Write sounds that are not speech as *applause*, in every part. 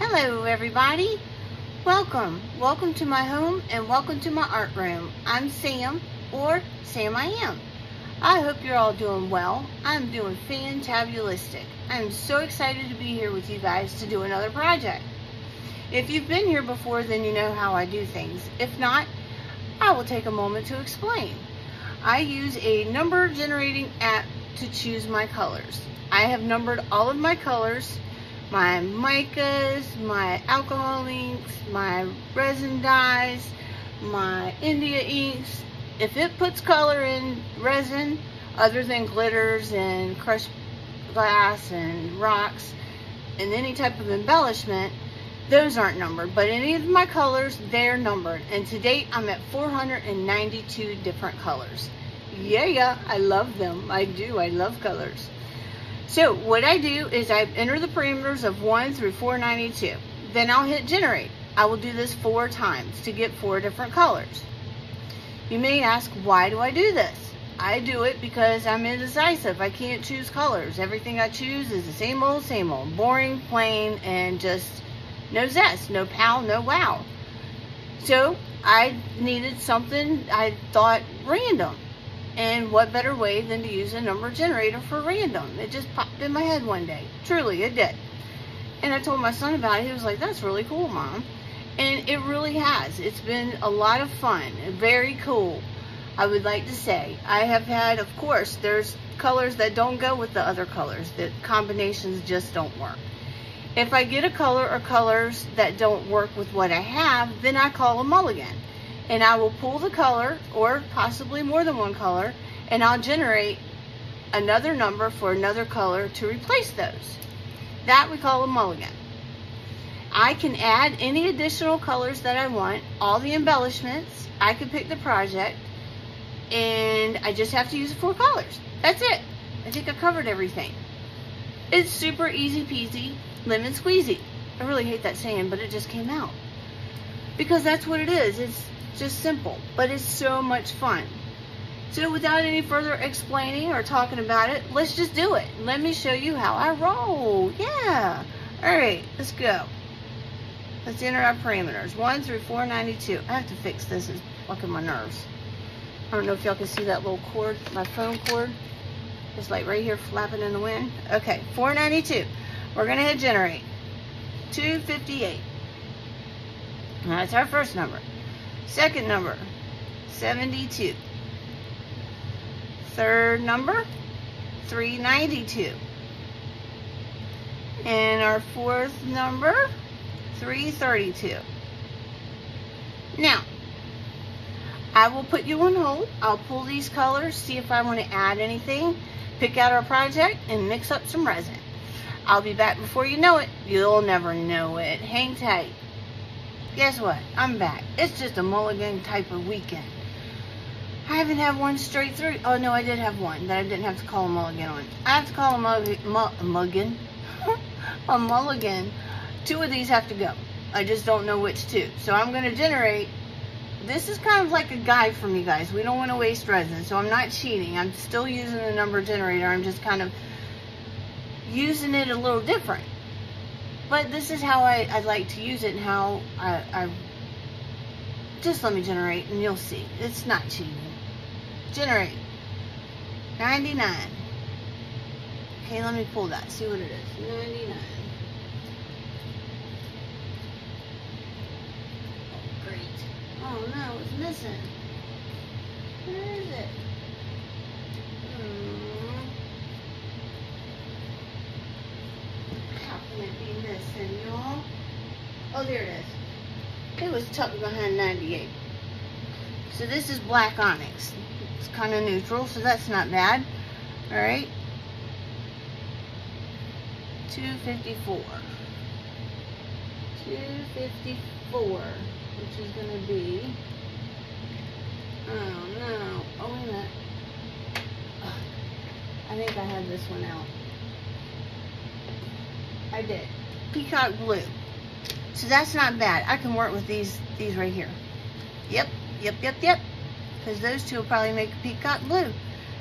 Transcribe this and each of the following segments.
Hello everybody. Welcome. Welcome to my home and welcome to my art room. I'm Sam or Sam I Am. I hope you're all doing well. I'm doing fantabulistic. I'm so excited to be here with you guys to do another project. If you've been here before then you know how I do things. If not, I will take a moment to explain. I use a number generating app to choose my colors. I have numbered all of my colors my micas, my alcohol inks, my resin dyes, my India inks. If it puts color in resin, other than glitters and crushed glass and rocks and any type of embellishment, those aren't numbered. But any of my colors, they're numbered. And to date, I'm at 492 different colors. Yeah, yeah, I love them. I do. I love colors. So what I do is I enter the parameters of 1 through 492. Then I'll hit generate. I will do this four times to get four different colors. You may ask, why do I do this? I do it because I'm indecisive. I can't choose colors. Everything I choose is the same old, same old. Boring, plain, and just no zest, no pow, no wow. So I needed something I thought random. And what better way than to use a number generator for random? It just popped in my head one day. Truly, it did. And I told my son about it. He was like, that's really cool, Mom. And it really has. It's been a lot of fun. Very cool, I would like to say. I have had, of course, there's colors that don't go with the other colors. The combinations just don't work. If I get a color or colors that don't work with what I have, then I call a mulligan and I will pull the color or possibly more than one color and I'll generate another number for another color to replace those. That we call a mulligan. I can add any additional colors that I want, all the embellishments, I can pick the project, and I just have to use four colors. That's it. I think I covered everything. It's super easy peasy, lemon squeezy. I really hate that saying, but it just came out. Because that's what it is. It's just simple, but it's so much fun. So without any further explaining or talking about it, let's just do it. Let me show you how I roll. Yeah. All right, let's go. Let's enter our parameters. 1 through 492. I have to fix this. It's fucking my nerves. I don't know if y'all can see that little cord, my phone cord. It's like right here flapping in the wind. Okay, 492. We're to hit generate. 258. That's our first number. Second number, 72. Third number, 392. And our fourth number, 332. Now, I will put you on hold. I'll pull these colors, see if I want to add anything, pick out our project, and mix up some resin. I'll be back before you know it. You'll never know it. Hang tight guess what? I'm back. It's just a mulligan type of weekend. I haven't had one straight through. Oh, no, I did have one that I didn't have to call a mulligan on. I have to call a mulligan. *laughs* a mulligan. Two of these have to go. I just don't know which two. So I'm going to generate. This is kind of like a guide for me, guys. We don't want to waste resin, so I'm not cheating. I'm still using the number generator. I'm just kind of using it a little different. But this is how I, I like to use it and how I, I just let me generate and you'll see. It's not cheating. Generate. 99. Okay, let me pull that. See what it is. 99. Oh, great. Oh no, it's missing. Where is it? Hmm. Oh, there it is. It was tucked behind 98. So this is black onyx. It's kind of neutral, so that's not bad. All right. 254. 254, which is going to be, oh no, oh wait a minute. I think I had this one out. I did. Peacock blue. So that's not bad. I can work with these these right here. Yep, yep, yep, yep. Because those two will probably make a peacock blue.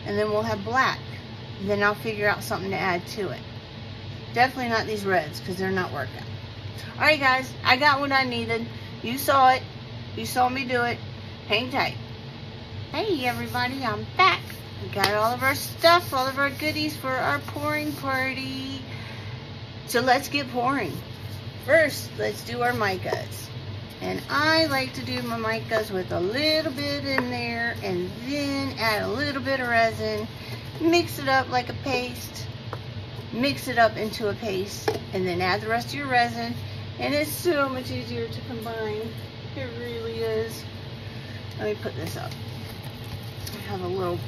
And then we'll have black. And then I'll figure out something to add to it. Definitely not these reds because they're not working. Alright guys, I got what I needed. You saw it. You saw me do it. Hang tight. Hey everybody, I'm back. We got all of our stuff, all of our goodies for our pouring party. So let's get pouring. First, let's do our micas. And I like to do my micas with a little bit in there and then add a little bit of resin. Mix it up like a paste. Mix it up into a paste and then add the rest of your resin. And it's so much easier to combine. It really is. Let me put this up. I have a little,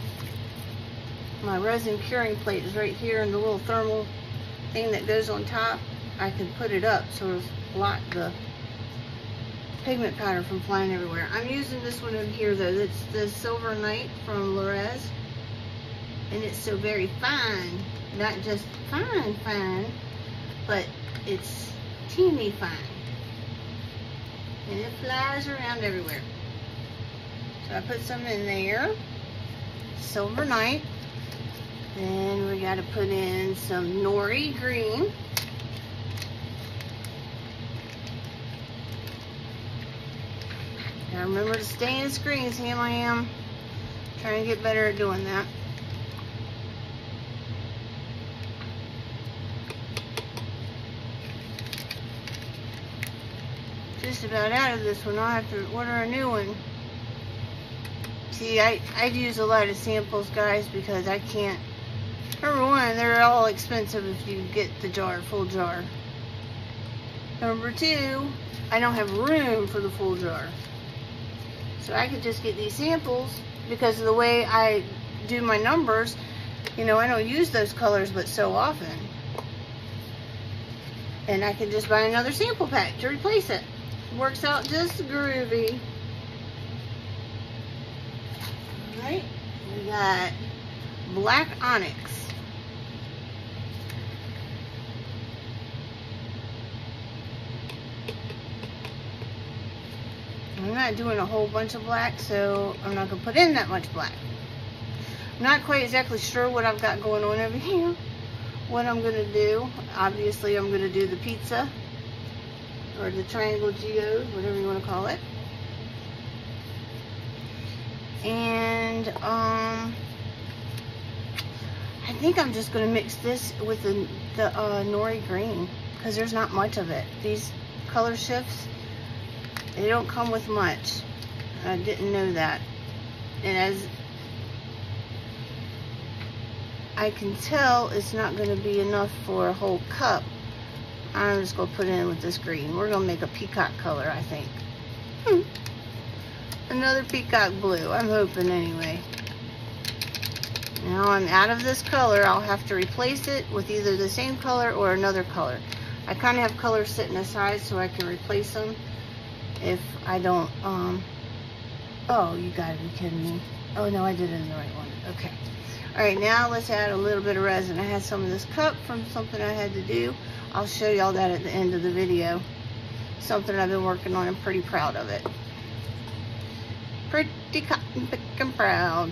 my resin curing plate is right here and the little thermal thing that goes on top. I can put it up so it'll block the pigment powder from flying everywhere. I'm using this one in here though. It's the Silver Night from Le'rez. And it's so very fine. Not just fine, fine, but it's teeny fine. And it flies around everywhere. So I put some in there. Silver Night. Then we got to put in some nori green. Now remember to stay in screen, Sam I am. Trying to get better at doing that. Just about out of this one. I'll have to order a new one. See, I, I use a lot of samples, guys, because I can't. Number one, they're all expensive if you get the jar, full jar. Number two, I don't have room for the full jar. So I could just get these samples because of the way I do my numbers. You know, I don't use those colors but so often. And I can just buy another sample pack to replace it. Works out just groovy. Alright, we got black onyx. I'm not doing a whole bunch of black, so I'm not going to put in that much black. I'm not quite exactly sure what I've got going on over here. What I'm going to do. Obviously, I'm going to do the pizza. Or the triangle geode, whatever you want to call it. And, um... I think I'm just going to mix this with the, the uh, nori green. Because there's not much of it. These color shifts they don't come with much. I didn't know that. And as I can tell, it's not going to be enough for a whole cup. I'm just going to put it in with this green. We're going to make a peacock color, I think. Hmm. Another peacock blue. I'm hoping anyway. Now I'm out of this color. I'll have to replace it with either the same color or another color. I kind of have colors sitting aside so I can replace them if I don't, um, oh, you gotta be kidding me. Oh, no, I did it in the right one. Okay. All right, now let's add a little bit of resin. I had some of this cup from something I had to do. I'll show y'all that at the end of the video. Something I've been working on. I'm pretty proud of it. Pretty cotton picking proud.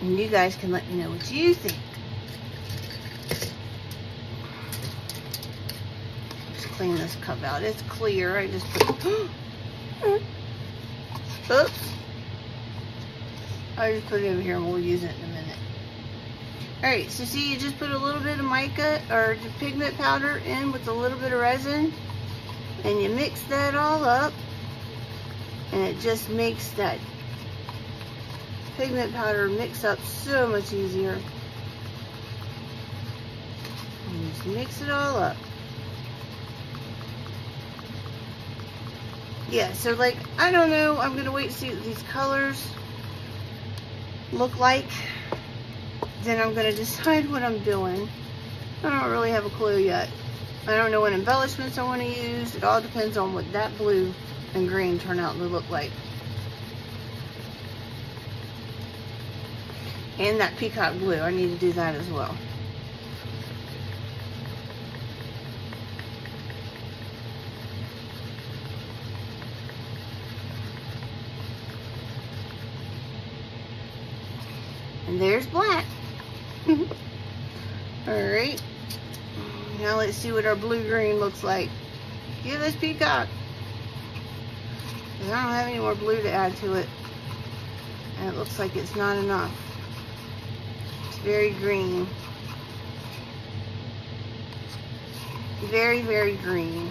And you guys can let me know what you think. Just clean this cup out. It's clear. I just put... *gasps* Oops. I just put it over here and we'll use it in a minute. Alright, so see you just put a little bit of mica or pigment powder in with a little bit of resin and you mix that all up and it just makes that pigment powder mix up so much easier. And just mix it all up. yeah, so like, I don't know. I'm going to wait to see what these colors look like. Then I'm going to decide what I'm doing. I don't really have a clue yet. I don't know what embellishments I want to use. It all depends on what that blue and green turn out to look like. And that peacock blue. I need to do that as well. And there's black. *laughs* Alright. Now let's see what our blue-green looks like. Give us peacock. I don't have any more blue to add to it. And it looks like it's not enough. Very green. Very, very green.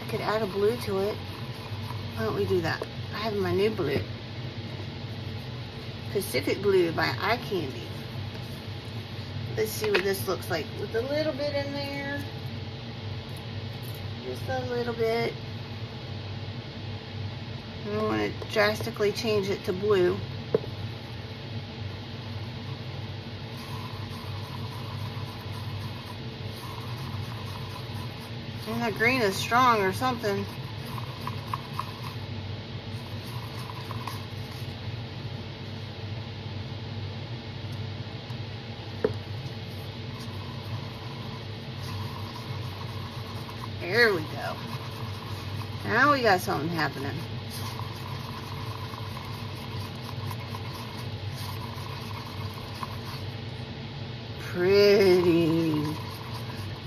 I could add a blue to it. Why don't we do that? I have my new blue. Pacific Blue by Eye Candy. Let's see what this looks like with a little bit in there. Just a little bit. I don't want to drastically change it to blue. And that green is strong or something. There we go. Now we got something happening. Pretty.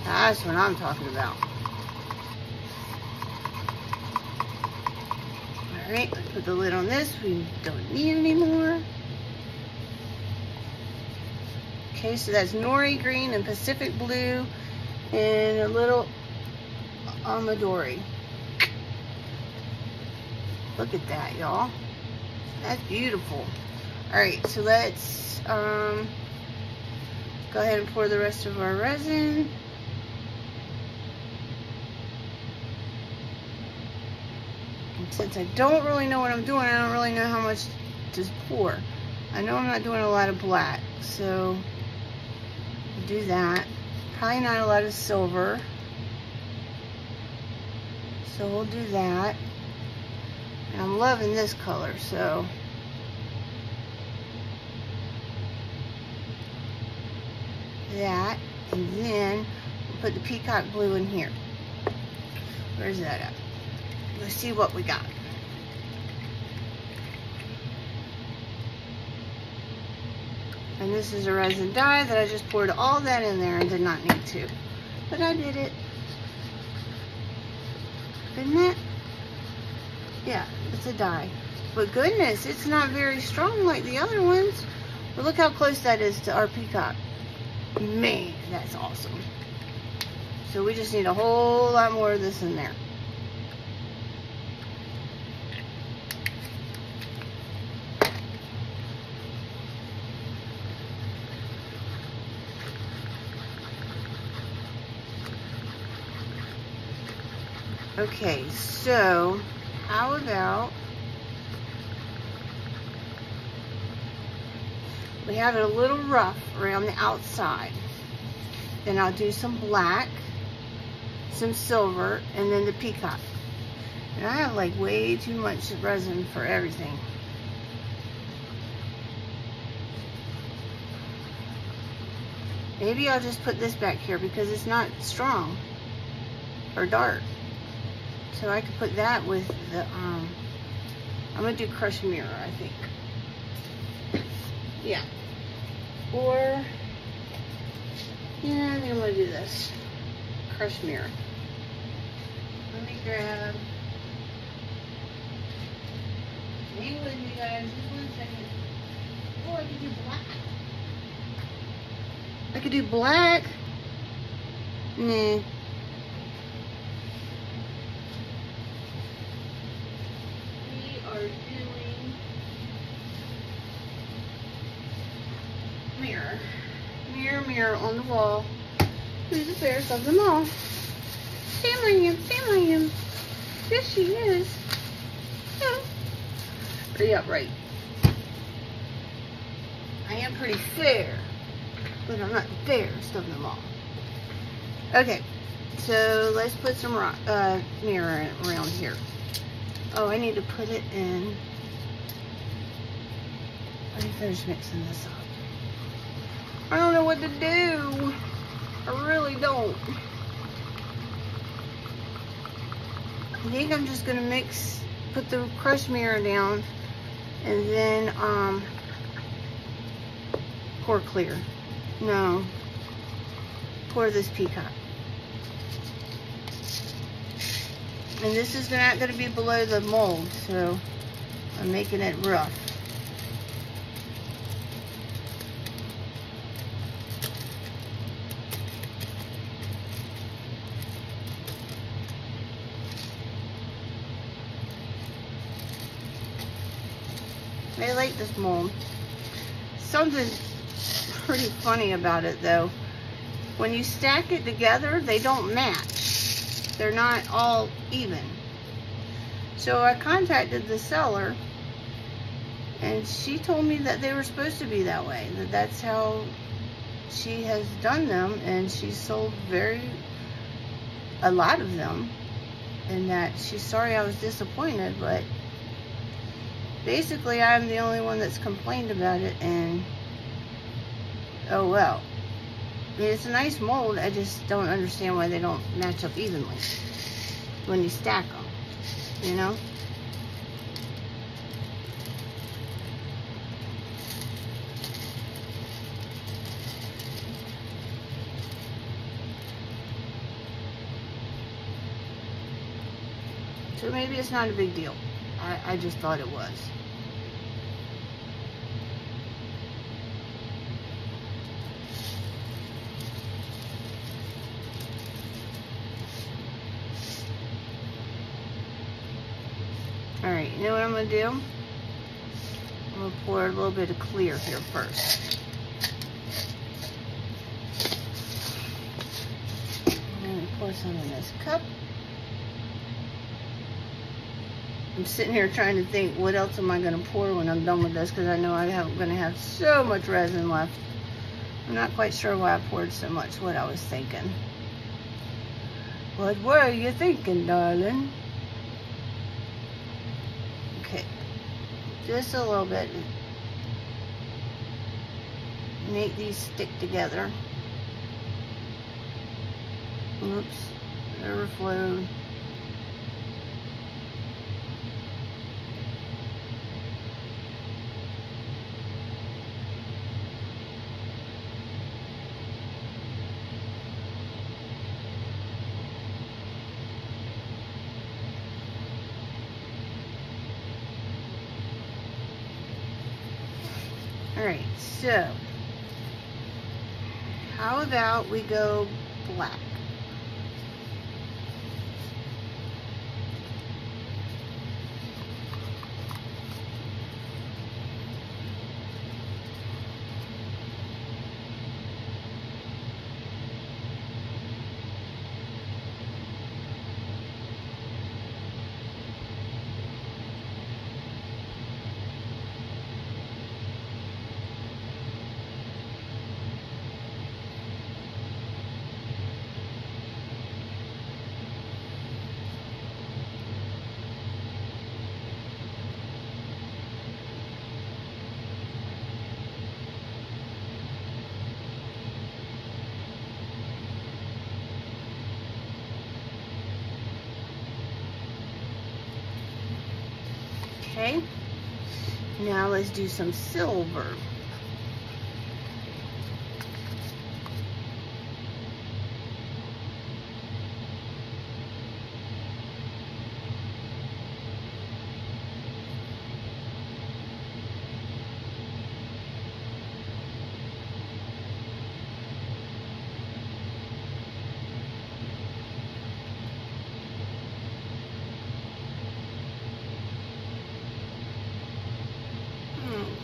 That's what I'm talking about. Alright, put the lid on this. We don't need anymore. Okay, so that's Nori Green and Pacific Blue and a little Aomidori. Look at that, y'all. That's beautiful. Alright, so let's um, go ahead and pour the rest of our resin. Since I don't really know what I'm doing, I don't really know how much to pour. I know I'm not doing a lot of black, so do that. Probably not a lot of silver. So we'll do that. And I'm loving this color, so. That, and then we'll put the peacock blue in here. Where's that at? Let's see what we got. And this is a resin dye that I just poured all that in there and did not need to. But I did it. Isn't it? Yeah, it's a dye. But goodness, it's not very strong like the other ones. But look how close that is to our peacock. Man, that's awesome. So we just need a whole lot more of this in there. Okay, so how about we have it a little rough around the outside. Then I'll do some black, some silver, and then the peacock. And I have like way too much resin for everything. Maybe I'll just put this back here because it's not strong or dark. So I could put that with the, um, I'm going to do crushed mirror, I think. Yeah. Or, yeah, I think I'm going to do this. Crushed mirror. Let me grab, hang with me guys, just one second. Oh, I could do black. I could do black. Nah. are doing mirror. Mirror, mirror on the wall. Who's the fairest of them all? Sam Sam. Yes, she is. Yeah. Pretty upright. I am pretty fair, but I'm not the fairest of them all. Okay, so let's put some uh, mirror around here. Oh, I need to put it in. Let me finish mixing this up. I don't know what to do. I really don't. I think I'm just gonna mix, put the crushed mirror down, and then um, pour clear. No. pour this peacock. And this is not going to be below the mold, so I'm making it rough. I like this mold. Something pretty funny about it though. When you stack it together, they don't match. They're not all even. So I contacted the seller and she told me that they were supposed to be that way. That that's how she has done them and she sold very a lot of them and that she's sorry I was disappointed but basically I'm the only one that's complained about it and oh well. I mean, it's a nice mold. I just don't understand why they don't match up evenly when you stack them, you know? So maybe it's not a big deal. I, I just thought it was. Alright, you know what I'm going to do? I'm going to pour a little bit of clear here first. I'm going to pour some in this cup. I'm sitting here trying to think what else am I going to pour when I'm done with this because I know I'm going to have so much resin left. I'm not quite sure why I poured so much, what I was thinking. What were you thinking, darling? Okay. Just a little bit. Make these stick together. Oops, overflowed. Alright, so how about we go black? Okay, now let's do some silver.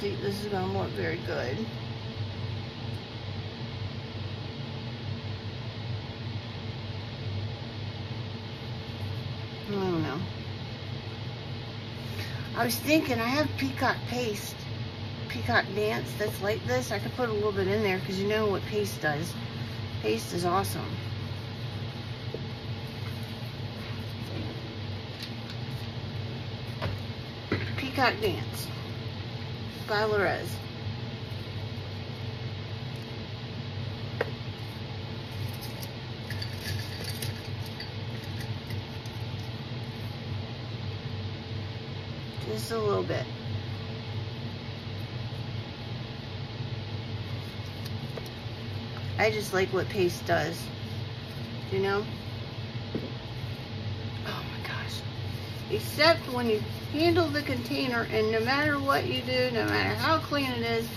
think look very good. I don't know. I was thinking I have peacock paste, peacock dance that's like this. I could put a little bit in there because you know what paste does. Paste is awesome. Peacock dance. by Skylarez. A little bit. I just like what paste does. You know? Oh my gosh. Except when you handle the container and no matter what you do, no matter how clean it is,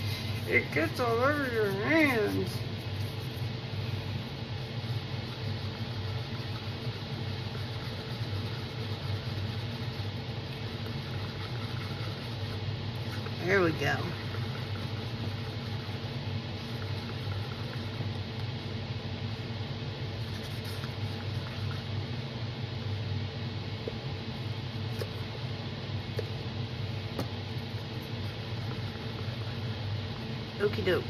it gets all over your hands. There we go. Okie doke.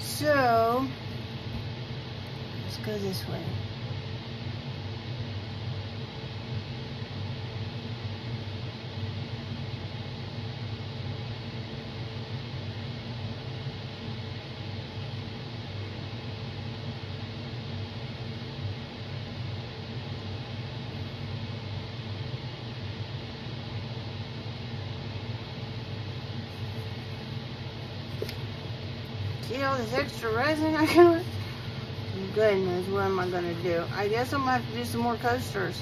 So, let's go this way. See all this extra resin I got? Goodness, what am I gonna do? I guess I'm gonna have to do some more coasters.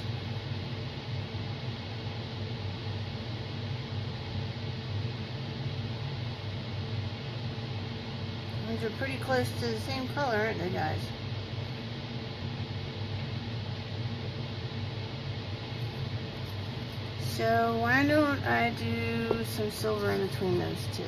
These are pretty close to the same color, aren't they, guys? So why don't I do some silver in between those two?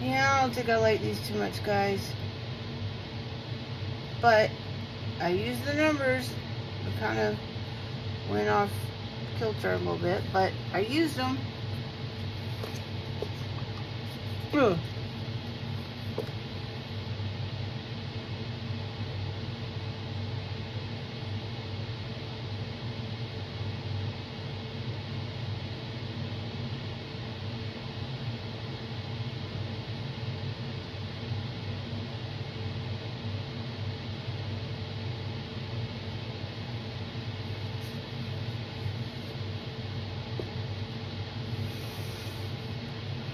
Yeah, I don't think I like these too much, guys. But I used the numbers. I kind of went off kilter a little bit, but I used them. Ugh.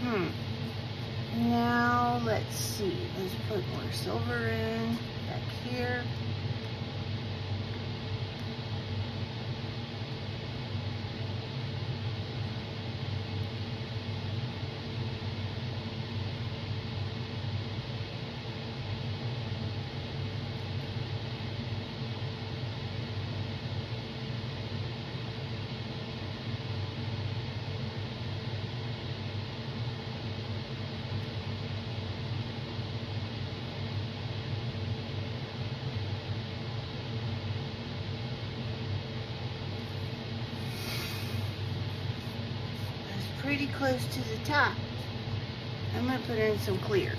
Hmm. Now, let's see. Let's put more silver in back here. That's pretty close to the top. I'm gonna put in some clear.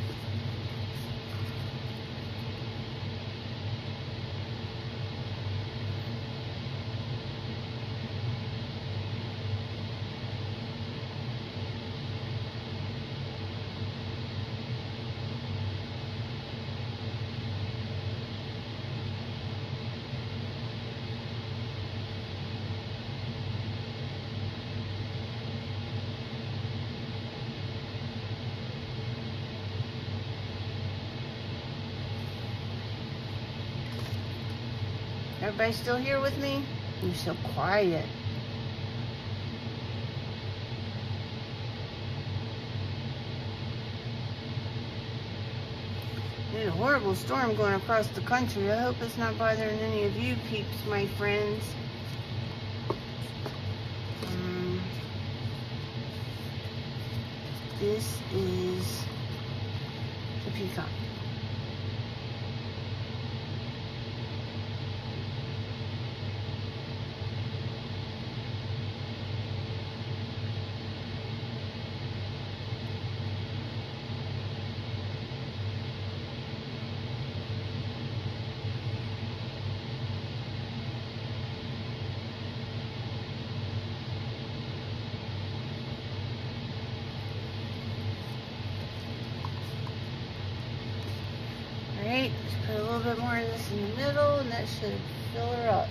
Everybody still here with me? You're so quiet. There's a horrible storm going across the country. I hope it's not bothering any of you peeps, my friends. Um, this is the peacock. Alright, just put a little bit more of this in the should fill her up.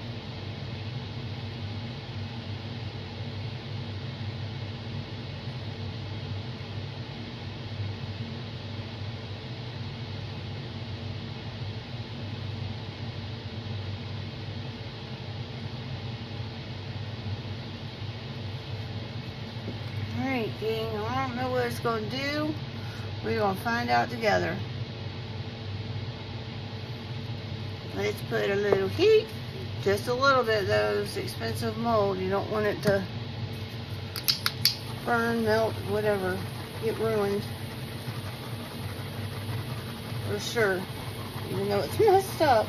Alright, gang, I don't know what it's going to do. We're going to find out together. Let's put a little heat. Just a little bit though. It's expensive mold. You don't want it to burn, melt, whatever. Get ruined. For sure. Even though it's *laughs* messed up.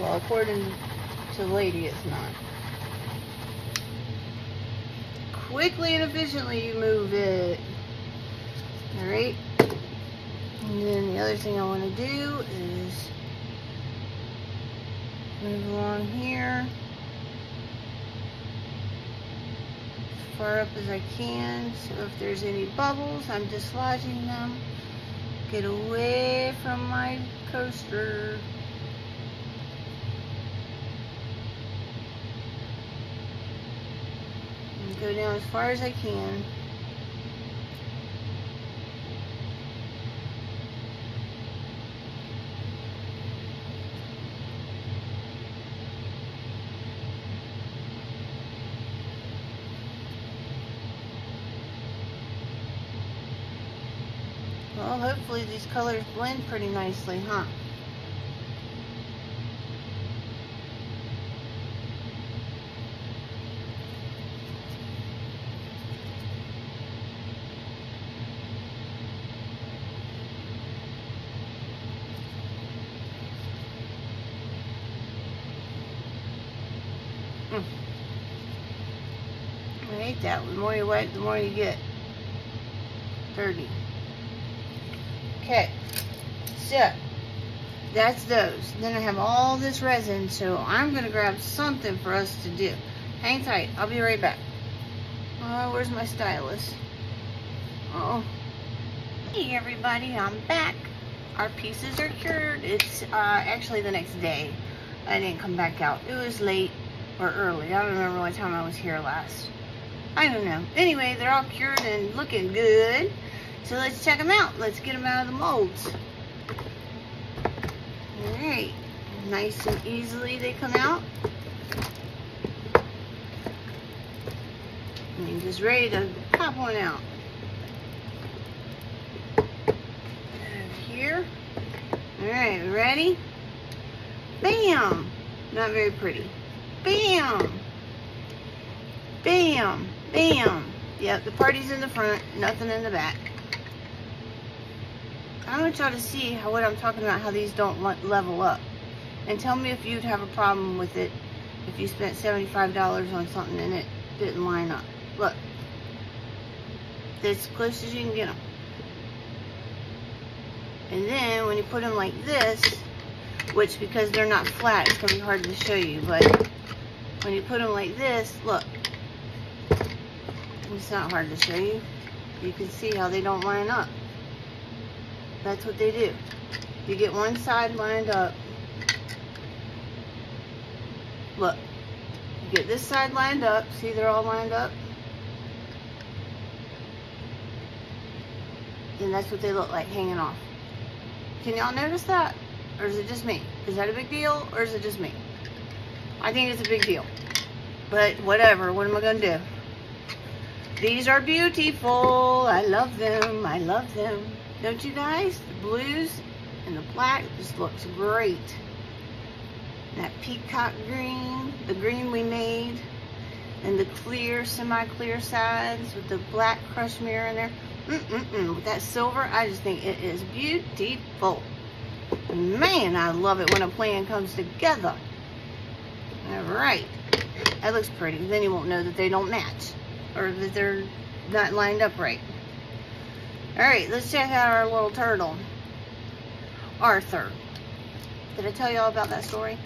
Well, according to the lady, it's not. Quickly and efficiently you move it. Alright. And then the other thing I want to do is move along here. As far up as I can so if there's any bubbles I'm dislodging them. Get away from my coaster. And go down as far as I can Well, hopefully these colors blend pretty nicely, huh? Mm. I hate that. The more you wipe, the more you get dirty. Okay, so that's those. Then I have all this resin, so I'm gonna grab something for us to do. Hang tight, I'll be right back. Oh, where's my stylus? Oh. Hey everybody, I'm back. Our pieces are cured. It's uh, actually the next day. I didn't come back out. It was late or early. I don't remember what time I was here last. I don't know. Anyway, they're all cured and looking good. So let's check them out. Let's get them out of the molds. Alright. Nice and easily they come out. And just ready to pop one out. Here. Alright, ready? Bam! Not very pretty. Bam! Bam! Bam! Yep, the party's in the front, nothing in the back. I want y'all to see how what I'm talking about, how these don't level up. And tell me if you'd have a problem with it if you spent $75 on something and it didn't line up. Look. As close as you can get them. And then when you put them like this, which because they're not flat, it's going to be hard to show you, but when you put them like this, look. It's not hard to show you. You can see how they don't line up. That's what they do. You get one side lined up. Look. You get this side lined up. See they're all lined up? And that's what they look like hanging off. Can y'all notice that? Or is it just me? Is that a big deal or is it just me? I think it's a big deal. But whatever, what am I to do? These are beautiful. I love them. I love them. Don't you guys? The blues and the black just looks great. That peacock green, the green we made, and the clear, semi-clear sides with the black crushed mirror in there. Mm-mm-mm. With that silver, I just think it is beautiful. Man, I love it when a plan comes together. All right. That looks pretty. Then you won't know that they don't match or that they're not lined up right. All right, let's check out our little turtle. Arthur. Did I tell y'all about that story?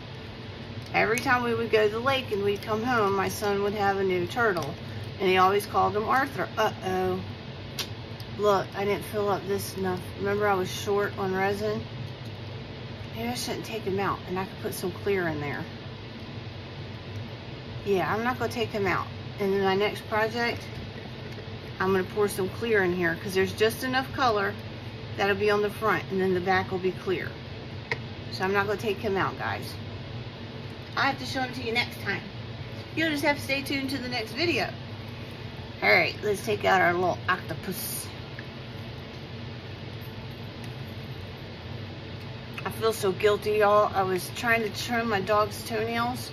Every time we would go to the lake and we'd come home, my son would have a new turtle. And he always called him Arthur. Uh-oh. Look, I didn't fill up this enough. Remember I was short on resin? Maybe I shouldn't take him out and I could put some clear in there. Yeah, I'm not going to take him out. And in my next project, I'm to pour some clear in here because there's just enough color that'll be on the front and then the back will be clear. So I'm not to take him out, guys. I have to show him to you next time. You'll just have to stay tuned to the next video. Alright, let's take out our little octopus. I feel so guilty, y'all. I was trying to trim my dog's toenails.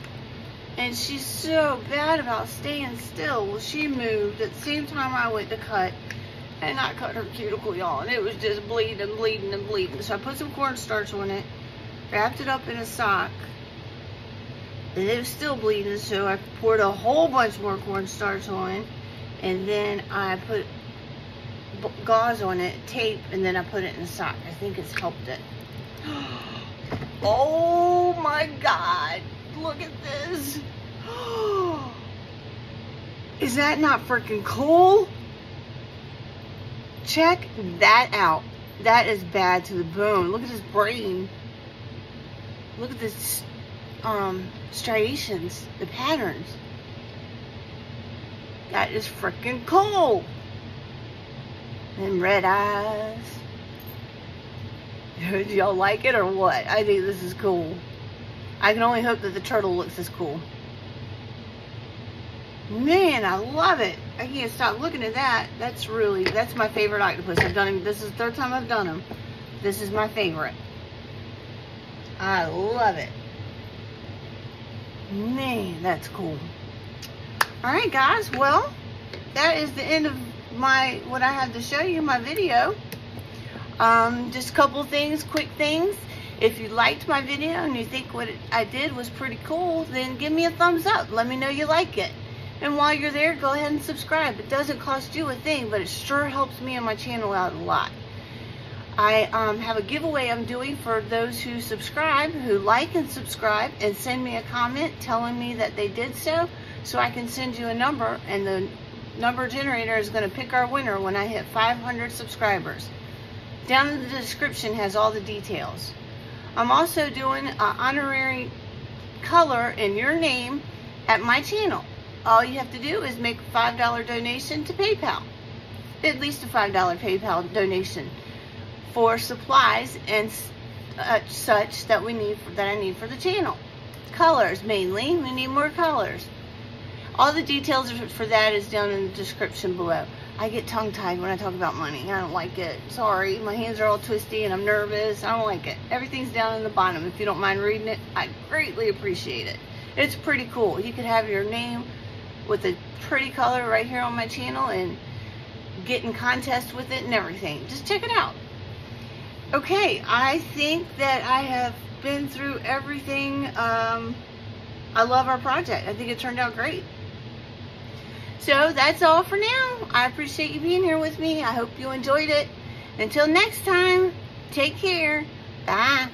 And she's so bad about staying still. Well, she moved at the same time I went to cut. And I cut her cuticle, y'all. And it was just bleeding and bleeding and bleeding. So I put some cornstarch on it. Wrapped it up in a sock. And it was still bleeding. So I poured a whole bunch more cornstarch on. And then I put gauze on it, tape, and then I put it in a sock. I think it's helped it. *gasps* Oh my God. Look at this. *gasps* Is that not freaking cool? Check that out. That is bad to the bone. Look at his brain. Look at this um, striations, the patterns. That is freaking cool. And red eyes. *laughs* Do y'all like it or what? I think this is cool. I can only hope that the turtle looks as cool. Man, I love it. I can't stop looking at that. That's really, that's my favorite octopus. I've done him, this is the third time I've done him. This is my favorite. I love it. Man, that's cool. All right, guys. Well, that is the end of my, what I had to show you, my video. Um, just a couple things, quick things. If you liked my video and you think what I did was pretty cool, then give me a thumbs up. Let me know you like it. And while you're there, go ahead and subscribe. It doesn't cost you a thing, but it sure helps me and my channel out a lot. I um, have a giveaway I'm doing for those who subscribe, who like and subscribe, and send me a comment telling me that they did so, so I can send you a number, and the number generator is going to pick our winner when I hit 500 subscribers. Down in the description has all the details. I'm also doing an honorary color in your name at my channel. All you have to do is make a $5 donation to PayPal. At least a $5 PayPal donation for supplies and uh, such that we need for, that I need for the channel. Colors mainly. We need more colors. All the details for that is down in the description below. I get tongue-tied when I talk about money. I don't like it. Sorry, my hands are all twisty and I'm nervous. I don't like it. Everything's down in the bottom. If you don't mind reading it, I greatly appreciate it. It's pretty cool. You could have your name with a pretty color right here on my channel and get in contest with it and everything. Just check it out. Okay, I think that I have been through everything. Um, I love our project. I think it turned out great. So that's all for now. I appreciate you being here with me. I hope you enjoyed it. Until next time, take care. Bye.